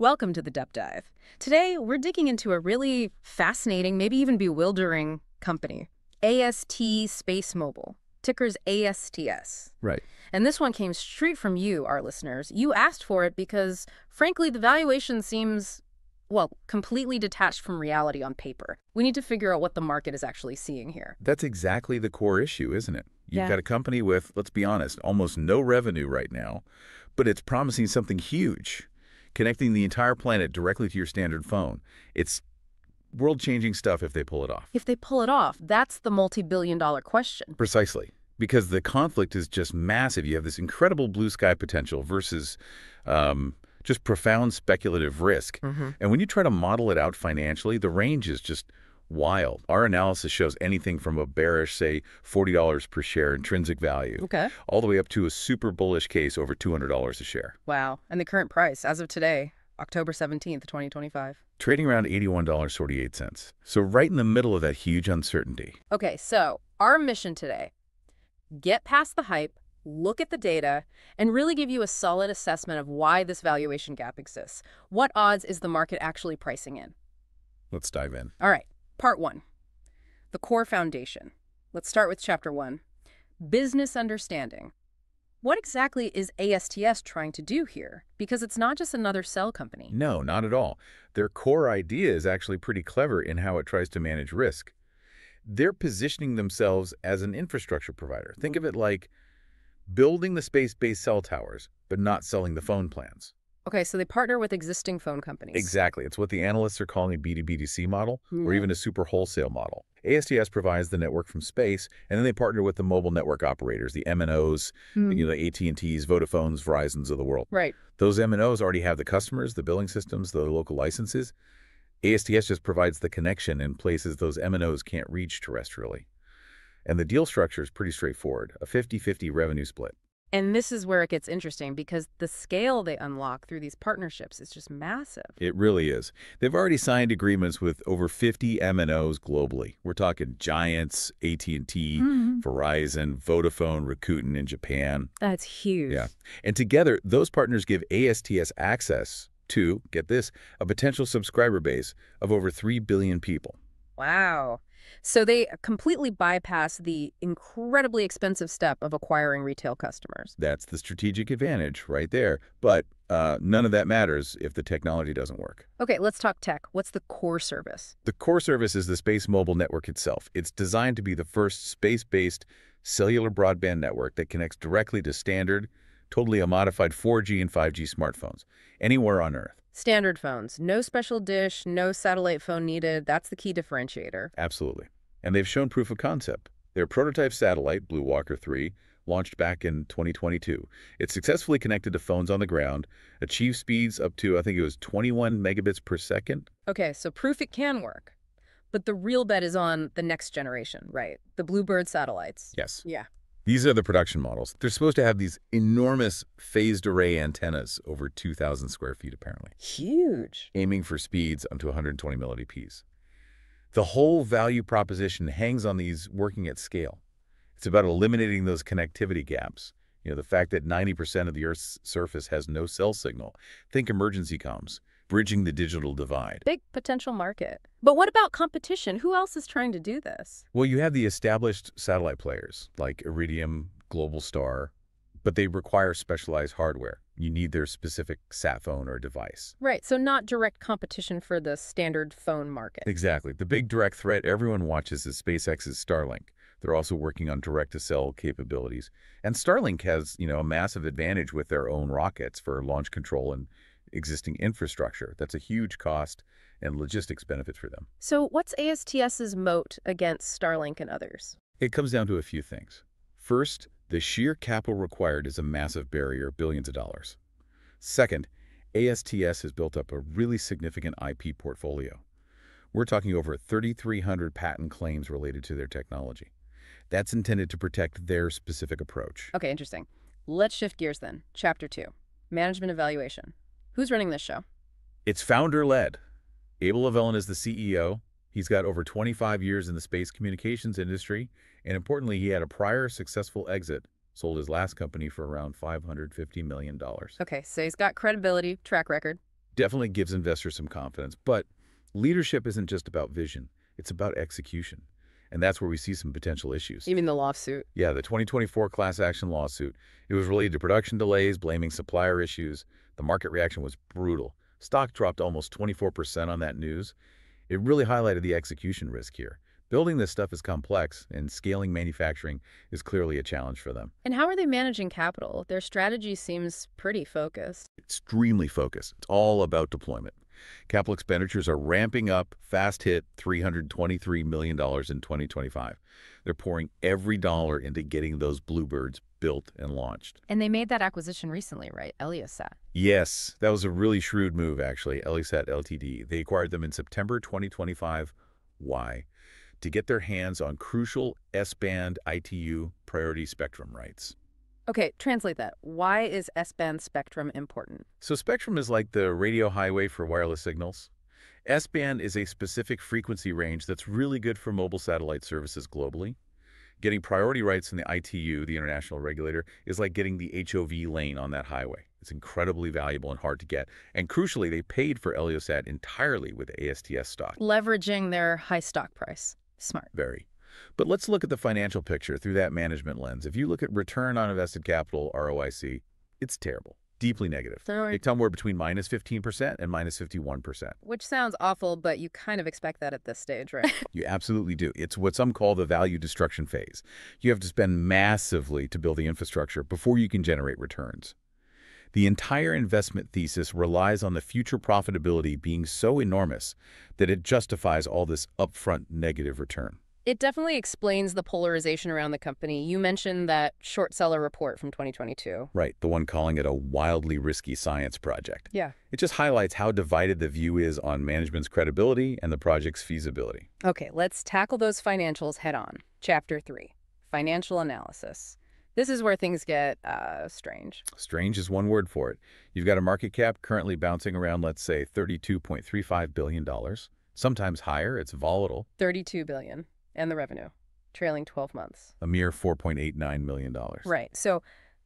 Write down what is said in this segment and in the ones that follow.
Welcome to the Deep Dive. Today, we're digging into a really fascinating, maybe even bewildering company, AST SpaceMobile, ticker's ASTS. Right. And this one came straight from you, our listeners. You asked for it because, frankly, the valuation seems, well, completely detached from reality on paper. We need to figure out what the market is actually seeing here. That's exactly the core issue, isn't it? You've Yeah. got a company with, let's be honest, almost no revenue right now, but it's promising something huge, connecting the entire planet directly to your standard phone. It's world-changing stuff if they pull it off. If they pull it off, that's the multi-billion dollar question. Precisely. Because the conflict is just massive. You have this incredible blue sky potential versus um, just profound speculative risk. And when you try to model it out financially, the range is just wild. Our analysis shows anything from a bearish, say, $40 per share intrinsic value, Okay. all the way up to a super bullish case over $200 a share, Wow. And the current price, as of today, October 17th, 2025. trading around $81.48. So right in the middle of that huge uncertainty. Okay, so our mission today, get past the hype, look at the data, and really give you a solid assessment of why this valuation gap exists. What odds is the market actually pricing in? Let's dive in. All right, part one, the core foundation. Let's start with chapter one, business understanding. What exactly is ASTS trying to do here? Because it's not just another cell company. No, not at all. Their core idea is actually pretty clever in how it tries to manage risk. They're positioning themselves as an infrastructure provider. Think of it like building the space-based cell towers, but not selling the phone plans. Okay, so they partner with existing phone companies. Exactly. It's what the analysts are calling a B2B2C model or Hmm. even a super wholesale model. ASTS provides the network from space, and then they partner with the mobile network operators, the MNOs, Hmm. you know, the AT&Ts, Vodafones, Verizons of the world. Right. Those MNOs already have the customers, the billing systems, the local licenses. ASTS just provides the connection in places those MNOs can't reach terrestrially. And the deal structure is pretty straightforward, a 50-50 revenue split. And this is where it gets interesting because the scale they unlock through these partnerships is just massive. It really is. They've already signed agreements with over 50 MNOs globally. We're talking giants, AT&T, mm-hmm. Verizon, Vodafone, Rakuten in Japan. That's huge. Yeah. And together, those partners give ASTS access to, get this, a potential subscriber base of over 3 billion people. Wow. So they completely bypass the incredibly expensive step of acquiring retail customers. That's the strategic advantage right there. But uh, none of that matters if the technology doesn't work. Okay, let's talk tech. What's the core service? The core service is the Space Mobile Network itself. It's designed to be the first space-based cellular broadband network that connects directly to standard, totally unmodified 4G and 5G smartphones anywhere on Earth. Standard phones. No special dish, no satellite phone needed. That's the key differentiator. Absolutely. And they've shown proof of concept. Their prototype satellite, BlueWalker 3, launched back in 2022. It successfully connected to phones on the ground, achieved speeds up to, I think it was 21 megabits per second. Okay, so proof it can work. But the real bet is on the next generation, right? The Bluebird satellites. Yes. Yeah. These are the production models. They're supposed to have these enormous phased array antennas over 2,000 square feet, apparently, Huge. aiming for speeds up to 120 millispeeds. The whole value proposition hangs on these working at scale. It's about eliminating those connectivity gaps. You know, the fact that 90% of the Earth's surface has no cell signal. Think emergency comms, bridging the digital divide. Big potential market. But what about competition? Who else is trying to do this? Well, you have the established satellite players like Iridium, Globalstar, but they require specialized hardware. You need their specific sat phone or device. Right, so not direct competition for the standard phone market. Exactly. The big direct threat everyone watches is SpaceX's Starlink. They're also working on direct-to-cell capabilities. And Starlink has, you know, a massive advantage with their own rockets for launch control and existing infrastructure. That's a huge cost and logistics benefit for them. So what's ASTS's moat against Starlink and others? It comes down to a few things. First, the sheer capital required is a massive barrier, billions of dollars. Second, ASTS has built up a really significant IP portfolio. We're talking over 3,300 patent claims related to their technology. That's intended to protect their specific approach. Okay, interesting. Let's shift gears then. Chapter 2. Management Evaluation. Who's running this show? It's founder-led. Abel Avellan is the CEO. He's got over 25 years in the space communications industry, and importantly, he had a prior successful exit, sold his last company for around $550 million. Okay, so he's got credibility, track record. definitely gives investors some confidence. But leadership isn't just about vision. It's about execution. And that's where we see some potential issues. You mean the lawsuit? Yeah, the 2024 class action lawsuit. It was related to production delays, blaming supplier issues. The market reaction was brutal. Stock dropped almost 24% on that news. It really highlighted the execution risk here. Building this stuff is complex, and scaling manufacturing is clearly a challenge for them. And how are they managing capital? Their strategy seems pretty focused. Extremely focused. It's all about deployment. Capital expenditures are ramping up, fast hit $323 million in 2025. They're pouring every dollar into getting those bluebirds built and launched. And they made that acquisition recently, right? Eliosat. Yes, that was a really shrewd move, actually, Eliosat Ltd. They acquired them in September 2025. Why? To get their hands on crucial S-band ITU priority spectrum rights. Okay, translate that. Why is S-band spectrum important? So spectrum is like the radio highway for wireless signals. S-band is a specific frequency range that's really good for mobile satellite services globally. Getting priority rights in the ITU, the international regulator, is like getting the HOV lane on that highway. It's incredibly valuable and hard to get. And crucially, they paid for Eliosat entirely with ASTS stock. Leveraging their high stock price. Smart. Very. But let's look at the financial picture through that management lens. If you look at return on invested capital, ROIC, it's terrible, deeply negative. So, They somewhere between minus 15% and minus 51%. which sounds awful, but you kind of expect that at this stage, right? You absolutely do. It's what some call the value destruction phase. You have to spend massively to build the infrastructure before you can generate returns. The entire investment thesis relies on the future profitability being so enormous that it justifies all this upfront negative return. It definitely explains the polarization around the company. You mentioned that short seller report from 2022. Right, the one calling it a wildly risky science project. Yeah. It just highlights how divided the view is on management's credibility and the project's feasibility. Okay, let's tackle those financials head on. Chapter 3 Financial Analysis. This is where things get uh, strange. Strange is one word for it. You've got a market cap currently bouncing around, let's say, $32.35 billion. Sometimes higher, it's volatile, 32 billion and the revenue trailing 12 months. a mere $4.89 million. Right. So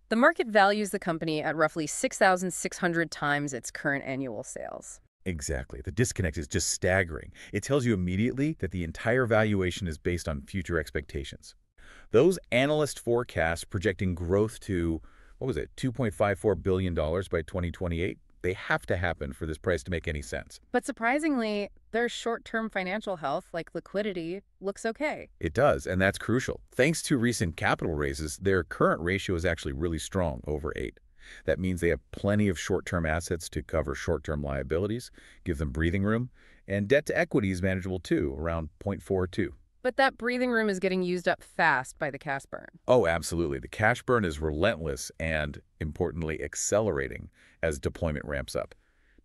the market values the company at roughly 6,600 times its current annual sales. Exactly. The disconnect is just staggering. It tells you immediately that the entire valuation is based on future expectations. Those analyst forecasts projecting growth to, what was it, $2.54 billion by 2028, they have to happen for this price to make any sense. But surprisingly, their short-term financial health, like liquidity, looks okay. It does, and that's crucial. Thanks to recent capital raises, their current ratio is actually really strong, over 8. That means they have plenty of short-term assets to cover short-term liabilities, give them breathing room, and debt to equity is manageable too, around 0.42. But that breathing room is getting used up fast by the cash burn. Oh, absolutely. The cash burn is relentless and, importantly, accelerating as deployment ramps up.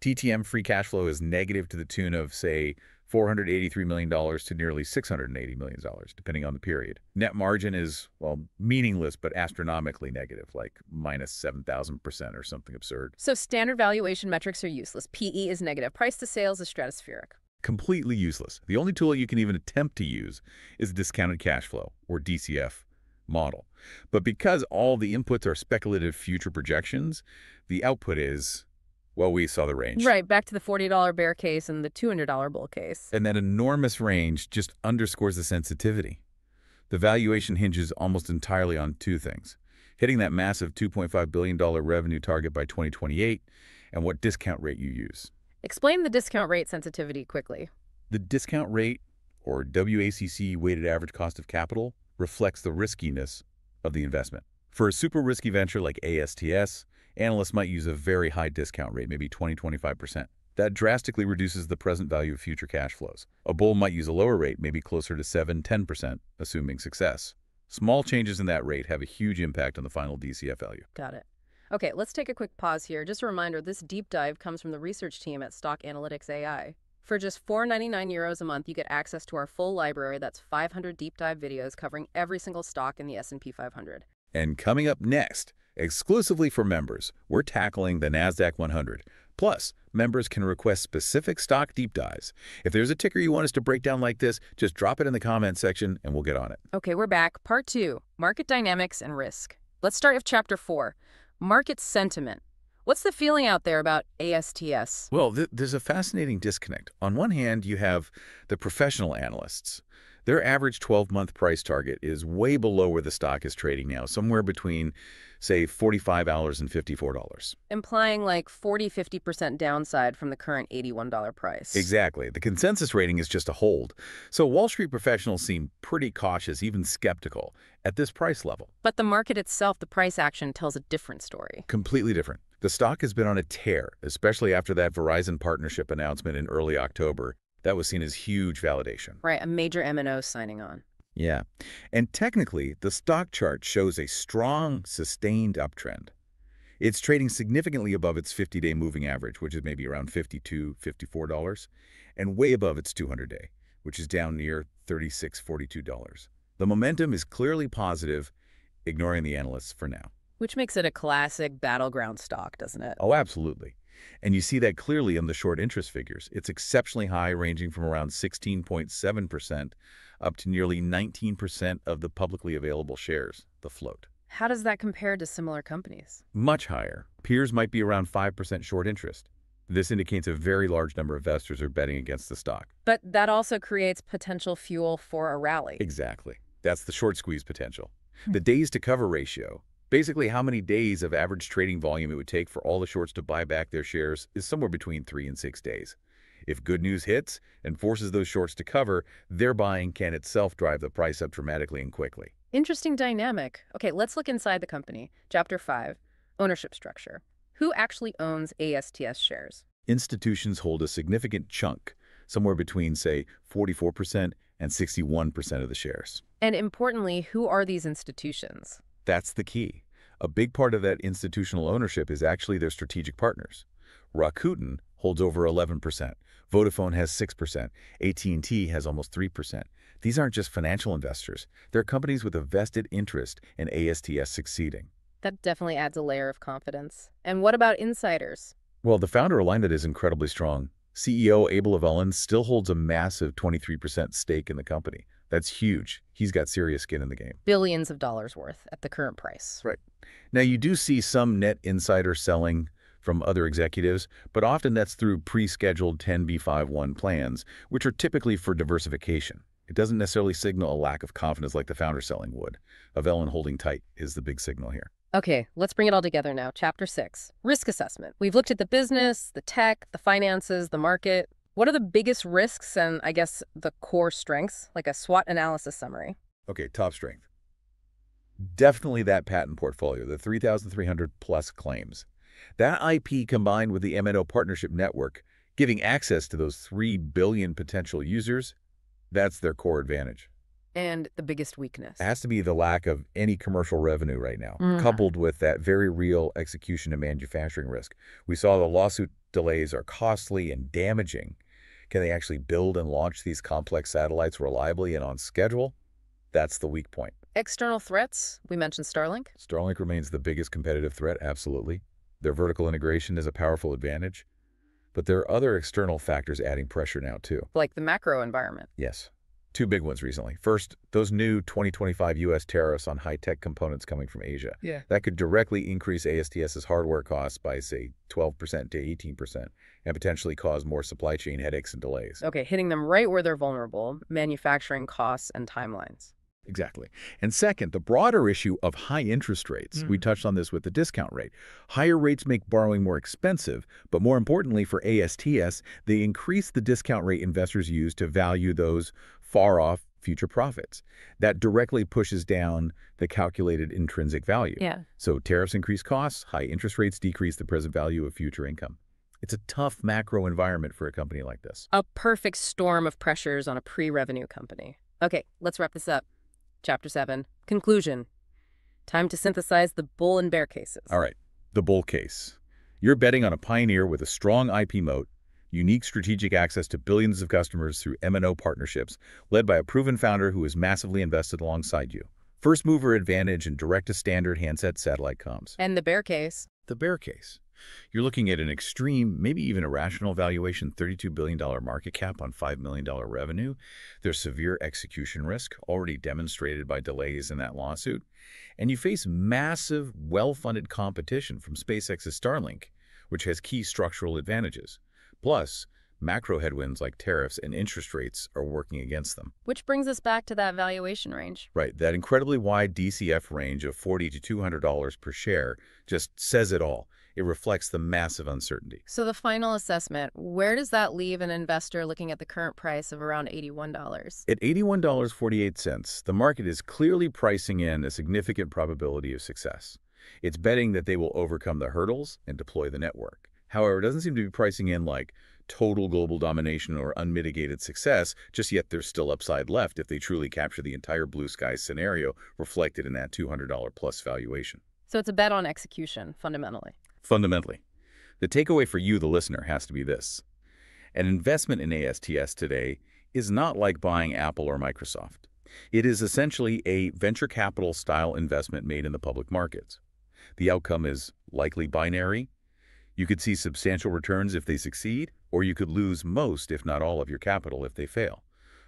TTM free cash flow is negative to the tune of, say, $483 million to nearly $680 million, depending on the period. Net margin is, well, meaningless but astronomically negative, like minus 7,000% or something absurd. So standard valuation metrics are useless. PE is negative. Price to sales is stratospheric. Completely useless. The only tool you can even attempt to use is discounted cash flow, or DCF, model. But because all the inputs are speculative future projections, the output is, well, we saw the range. Right, back to the $40 bear case and the $200 bull case. And that enormous range just underscores the sensitivity. The valuation hinges almost entirely on two things. Hitting that massive $2.5 billion revenue target by 2028 and what discount rate you use. Explain the discount rate sensitivity quickly. The discount rate, or WACC weighted average cost of capital, reflects the riskiness of the investment. For a super risky venture like ASTS, analysts might use a very high discount rate, maybe 20-25%. That drastically reduces the present value of future cash flows. A bull might use a lower rate, maybe closer to 7-10%, assuming success. Small changes in that rate have a huge impact on the final DCF value. Got it. Okay, let's take a quick pause here. Just a reminder, this deep dive comes from the research team at Stock Analytics AI. For just 4.99 euros a month, you get access to our full library that's 500 deep dive videos covering every single stock in the S&P 500. And coming up next, exclusively for members, we're tackling the NASDAQ 100. Plus, members can request specific stock deep dives. If there's a ticker you want us to break down like this, just drop it in the comment section and we'll get on it. Okay, we're back. Part 2, Market Dynamics and Risk. Let's start with Chapter 4, Market Sentiment, What's the feeling out there about ASTS? Well, th there's a fascinating disconnect. On one hand, you have the professional analysts. Their average 12-month price target is way below where the stock is trading now, somewhere between, say, $45 and $54. Implying like 40-50% downside from the current $81 price. Exactly. The consensus rating is just a hold. So Wall Street professionals seem pretty cautious, even skeptical, at this price level. But the market itself, the price action, tells a different story. Completely different. The stock has been on a tear, especially after that Verizon partnership announcement in early October. That was seen as huge validation. Right, a major MNO signing on. Yeah. And technically, the stock chart shows a strong, sustained uptrend. It's trading significantly above its 50-day moving average, which is maybe around $52, $54, and way above its 200-day, which is down near $36, $42. The momentum is clearly positive, ignoring the analysts for now. Which makes it a classic battleground stock, doesn't it? Oh, absolutely. And you see that clearly in the short interest figures. It's exceptionally high, ranging from around 16.7% up to nearly 19% of the publicly available shares, the float. How does that compare to similar companies? Much higher. Peers might be around 5% short interest. This indicates a very large number of investors are betting against the stock. But that also creates potential fuel for a rally. Exactly. That's the short squeeze potential. Hmm. The days to cover ratio, basically how many days of average trading volume it would take for all the shorts to buy back their shares, is somewhere between three and six days. If good news hits and forces those shorts to cover, their buying can itself drive the price up dramatically and quickly. Interesting dynamic. Okay, let's look inside the company. Chapter 5, Ownership Structure. Who actually owns ASTS shares? Institutions hold a significant chunk, somewhere between, say, 44% and 61% of the shares. And importantly, who are these institutions? That's the key. A big part of that institutional ownership is actually their strategic partners. Rakuten holds over 11%. Vodafone has 6%. AT&T has almost 3%. These aren't just financial investors. They're companies with a vested interest in ASTS succeeding. That definitely adds a layer of confidence. And what about insiders? Well, the founder alignment is incredibly strong. CEO Abel Avellan still holds a massive 23% stake in the company. That's huge. He's got serious skin in the game. Billions of dollars worth at the current price. Right. Now, you do see some net insider selling from other executives, but often that's through pre-scheduled 10b5-1 plans, which are typically for diversification. It doesn't necessarily signal a lack of confidence like the founder selling would. Avellan holding tight is the big signal here. Okay, let's bring it all together now. Chapter 6, Risk Assessment. We've looked at the business, the tech, the finances, the market. What are the biggest risks and, I guess, the core strengths, like a SWOT analysis summary? Okay, top strength. Definitely that patent portfolio, the 3,300 plus claims. That IP combined with the MNO partnership network, giving access to those 3 billion potential users, that's their core advantage. And the biggest weakness? It has to be the lack of any commercial revenue right now, Mm. coupled with that very real execution and manufacturing risk. We saw the lawsuit delays are costly and damaging. Can they actually build and launch these complex satellites reliably and on schedule? That's the weak point. External threats? We mentioned Starlink. Starlink remains the biggest competitive threat, absolutely. Their vertical integration is a powerful advantage. But there are other external factors adding pressure now, too. Like the macro environment. Yes. Two big ones recently. First, those new 2025 U.S. tariffs on high-tech components coming from Asia. Yeah. That could directly increase ASTS's hardware costs by, say, 12% to 18% and potentially cause more supply chain headaches and delays. Okay, hitting them right where they're vulnerable, manufacturing costs and timelines. Exactly. And second, the broader issue of high interest rates. We hmm. touched on this with the discount rate. Higher rates make borrowing more expensive, but more importantly for ASTS, they increase the discount rate investors use to value those far-off future profits. That directly pushes down the calculated intrinsic value. Yeah. So tariffs increase costs, high interest rates decrease the present value of future income. It's a tough macro environment for a company like this. A perfect storm of pressures on a pre-revenue company. Okay, let's wrap this up. Chapter 7, Conclusion. Time to synthesize the bull and bear cases. All right, the bull case. You're betting on a pioneer with a strong IP moat, unique strategic access to billions of customers through MNO partnerships, led by a proven founder who is massively invested alongside you. First mover advantage and direct-to-standard handset satellite comms. And the bear case. The bear case. You're looking at an extreme, maybe even irrational valuation, $32 billion market cap on $5 million revenue. There's severe execution risk, already demonstrated by delays in that lawsuit. And you face massive, well-funded competition from SpaceX's Starlink, which has key structural advantages. Plus, macro headwinds like tariffs and interest rates are working against them. Which brings us back to that valuation range. Right, that incredibly wide DCF range of 40 to $200 per share just says it all. It reflects the massive uncertainty. So the final assessment, where does that leave an investor looking at the current price of around $81? At $81.48, the market is clearly pricing in a significant probability of success. It's betting that they will overcome the hurdles and deploy the network. However, it doesn't seem to be pricing in like total global domination or unmitigated success, just yet there's still upside left if they truly capture the entire blue sky scenario reflected in that $200 plus valuation. So it's a bet on execution, fundamentally. Fundamentally, the takeaway for you, the listener, has to be this. An investment in ASTS today is not like buying Apple or Microsoft. It is essentially a venture capital style investment made in the public markets. The outcome is likely binary. You could see substantial returns if they succeed, or you could lose most, if not all, of your capital if they fail.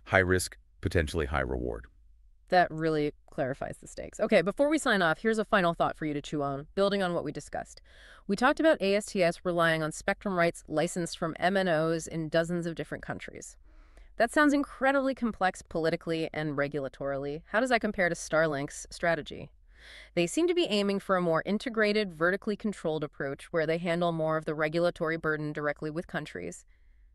High risk, potentially high reward. That really clarifies the stakes. Okay, before we sign off, here's a final thought for you to chew on, building on what we discussed. We talked about ASTS relying on spectrum rights licensed from MNOs in dozens of different countries. That sounds incredibly complex politically and regulatorily. How does that compare to Starlink's strategy? They seem to be aiming for a more integrated, vertically controlled approach where they handle more of the regulatory burden directly with countries.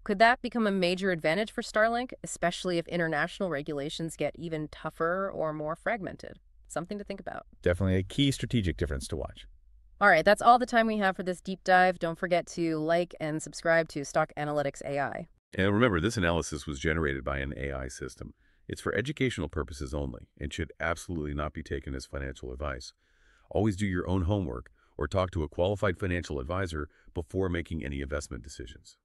Could that become a major advantage for Starlink, especially if international regulations get even tougher or more fragmented? Something to think about. Definitely a key strategic difference to watch. All right, that's all the time we have for this deep dive. Don't forget to like and subscribe to Stock Analytics AI. And remember, this analysis was generated by an AI system. It's for educational purposes only and should absolutely not be taken as financial advice. Always do your own homework or talk to a qualified financial advisor before making any investment decisions.